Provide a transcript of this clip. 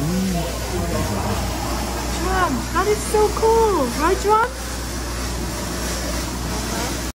Drum! that is so cool, right drum?